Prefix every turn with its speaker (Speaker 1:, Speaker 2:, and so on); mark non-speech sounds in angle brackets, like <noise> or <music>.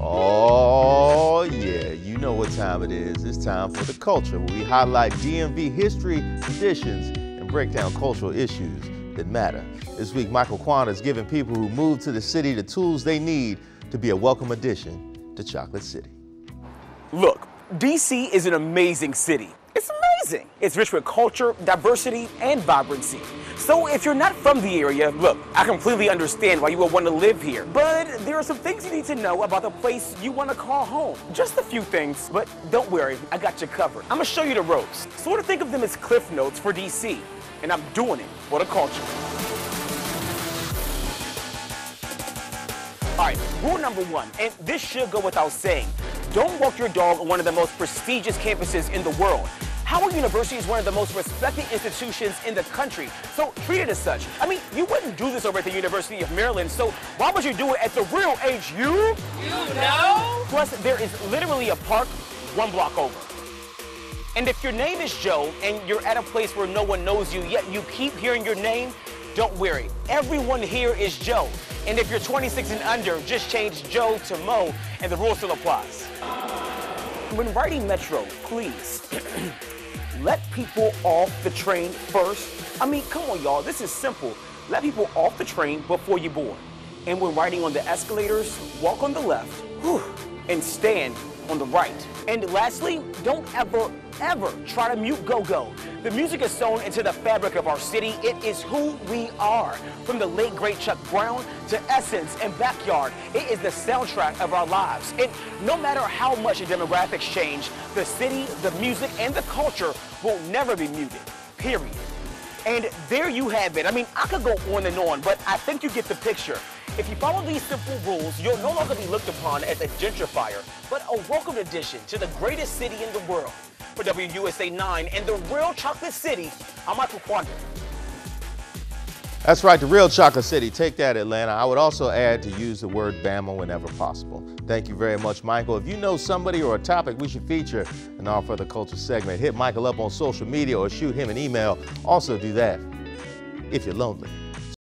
Speaker 1: Oh, yeah, you know what time it is. It's time for the culture, where we highlight DMV history, traditions, and break down cultural issues that matter. This week, Michael Quander is giving people who move to the city the tools they need to be a welcome addition to Chocolate City.
Speaker 2: Look, DC is an amazing city. It's amazing. It's rich with culture, diversity, and vibrancy. So if you're not from the area, look, I completely understand why you would want to live here. But there are some things you need to know about the place you want to call home. Just a few things, but don't worry, I got you covered. I'm gonna show you the ropes. Sort of think of them as cliff notes for DC. And I'm doing it for the culture. All right, rule number one, and this should go without saying, don't walk your dog on one of the most prestigious campuses in the world. Howard University is one of the most respected institutions in the country, so treat it as such. I mean, you wouldn't do this over at the University of Maryland, so why would you do it at the real HU?
Speaker 3: You know?
Speaker 2: Plus, there is literally a park one block over. And if your name is Joe and you're at a place where no one knows you, yet you keep hearing your name, don't worry. Everyone here is Joe. And if you're 26 and under, just change Joe to Mo, and the rule still applies. When writing Metro, please <clears throat> let people off the train first. I mean, come on, y'all. This is simple. Let people off the train before you board. And when riding on the escalators, walk on the left whew, and stand on the right. And lastly, don't ever, ever try to mute go-go. The music is sewn into the fabric of our city. It is who we are. From the late great Chuck Brown to Essence and Backyard, it is the soundtrack of our lives. And no matter how much the demographics change, the city, the music, and the culture will never be muted, period. And there you have it. I mean, I could go on and on, but I think you get the picture. If you follow these simple rules, you'll no longer be looked upon as a gentrifier, but a welcome addition to the greatest city in the world. For WUSA 9 and the real chocolate city, I'm Michael Quander.
Speaker 1: That's right, the real Chocolate City. Take that, Atlanta. I would also add to use the word Bama whenever possible. Thank you very much, Michael. If you know somebody or a topic we should feature in our Further Culture segment, hit Michael up on social media or shoot him an email. Also do that if you're lonely.